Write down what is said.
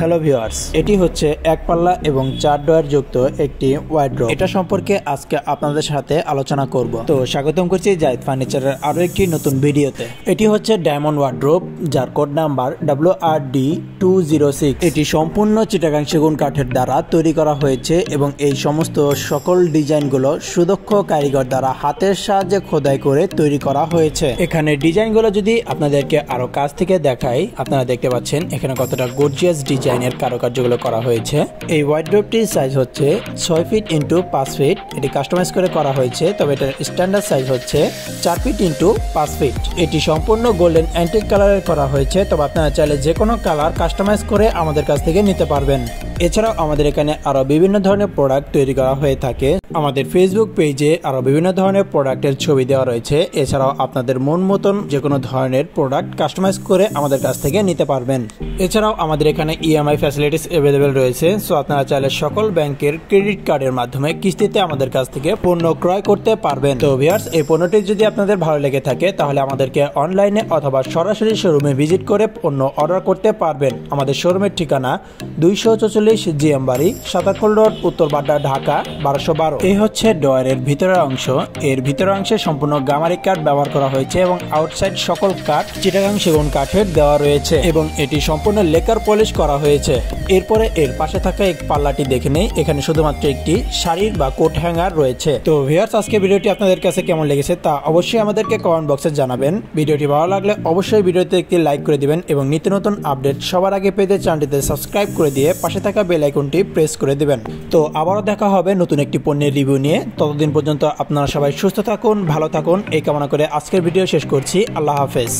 Hello viewers, এটি হচ্ছে এক পাল্লা এবং চার ডয়ার যুক্ত একটি ওয়াইড্রোপ এটা সম্পর্কে আজকে আপনাদের সাথে আলোচনা করব। তো স্বাগতম করছি জায়দ ফার্নিচারের আরও একটি নতুন ভিডিওতে। এটি হচ্ছে ডায়মন্ড ওয়ার্ড্রোপ যার code number W R D two zero six এটি সম্পূর্ণ চিটাগাং সেগুন কাঠের দ্বারা তৈরি করা হয়েছে এবং এই সমস্ত সকল ডিজাইনগুলো সুদক্ষ কারিগর দ্বারা হাতের সাহায্যে খোদাই করে তৈরি করা হয়েছে। এখানে ডিজাইনগুলো যদি আপনাদেরকে আরও কাছ থেকে দেখাই, আপনারা দেখতে পাচ্ছেন এখানে কতটা গর্জিয়াস ডিজাইনের কারুকার্যগুলো করা হয়েছে। এই ওয়াইড্রোপটির সাইজ হচ্ছে ছয় ফিট ইন্টু পাঁচ ফিট এটি কাস্টমাইজ করে করা হয়েছে, তবে এটার স্ট্যান্ডার্ড সাইজ হচ্ছে চার ফিট ইন্টু পাঁচ ফিট এটি সম্পূর্ণ গোল্ডেন অ্যান্টিক কালারের করা হয়েছে, তবে আপনারা চাইলে যে কোনো কালার কাস্টমাইজ করে আমাদের কাছ থেকে নিতে পারবেন। এছাড়াও আমাদের এখানে আরও বিভিন্ন ধরনের প্রোডাক্ট তৈরি করা হয়ে থাকে। আমাদের ফেসবুক পেজে আরও বিভিন্ন ধরনের প্রোডাক্টের ছবি দেওয়া রয়েছে। এছাড়াও আপনাদের মন মতন যে কোনো ধরনের প্রোডাক্ট কাস্টমাইজ করে আমাদের কাছ থেকে নিতে পারবেন। এছাড়াও আমাদের এখানে ইএমআই ফ্যাসিলিটিস অ্যাভেলেবেল রয়েছে। সো আপনারা চাইলে সকল ব্যাংকের ক্রেডিট কার্ডের মাধ্যমে কিস্তিতে আমাদের কাছ থেকে পণ্য ক্রয় করতে পারবেন। তো ভিয়ার্স এই পণ্যটি যদি আপনাদের ভালো লেগে থাকে, তাহলে আমাদেরকে অনলাইনে অথবা সরাসরি শোরুমে ভিজিট করে পণ্য অর্ডার করতে পারবেন। আমাদের শোরুমের ঠিকানা দুইশো চল্লিশ জিএম বাড়ি, সাতাকুল রোড, উত্তর বাড্ডা, ঢাকা, বারোশো বারো। এই হচ্ছে ডয়ারের ভিতরের অংশ। এর ভিতরের অংশে সম্পূর্ণ গামারি কাঠ ব্যবহার করা হয়েছে এবং আউটসাইড সকল কাঠ চিটাগাং সেগুন কাঠের দেওয়া রয়েছে। এবং এটি সম্পূর্ণ লেকার পলিশ করা হয়েছে। এরপরে এর পাশে থাকা এক পাল্লাটি দেখে নেই। এখানে শুধুমাত্র একটি শাড়ির বা কোট হ্যাঙ্গার রয়েছে। তো ভিয়ার্স আজকে ভিডিওটি আপনাদের কাছে কেমন লেগেছে তা অবশ্যই আমাদেরকে কমেন্ট বক্সে জানাবেন। ভিডিওটি ভালো লাগলে অবশ্যই ভিডিওতে একটি লাইক করে দিবেন এবং নিত্য নতুন আপডেট সবার আগে পেতে চ্যানেলটিতে সাবস্ক্রাইব করে দিয়ে পাশে থাকা বেল আইকনটি প্রেস করে দিবেন। তো আবারও দেখা হবে নতুন একটি পণ্যের রিভিউ নিয়ে। ততদিন পর্যন্ত আপনারা সবাই সুস্থ থাকুন, ভালো থাকুন। এই কামনা করে আজকের ভিডিও শেষ করছি। আল্লাহ হাফেজ।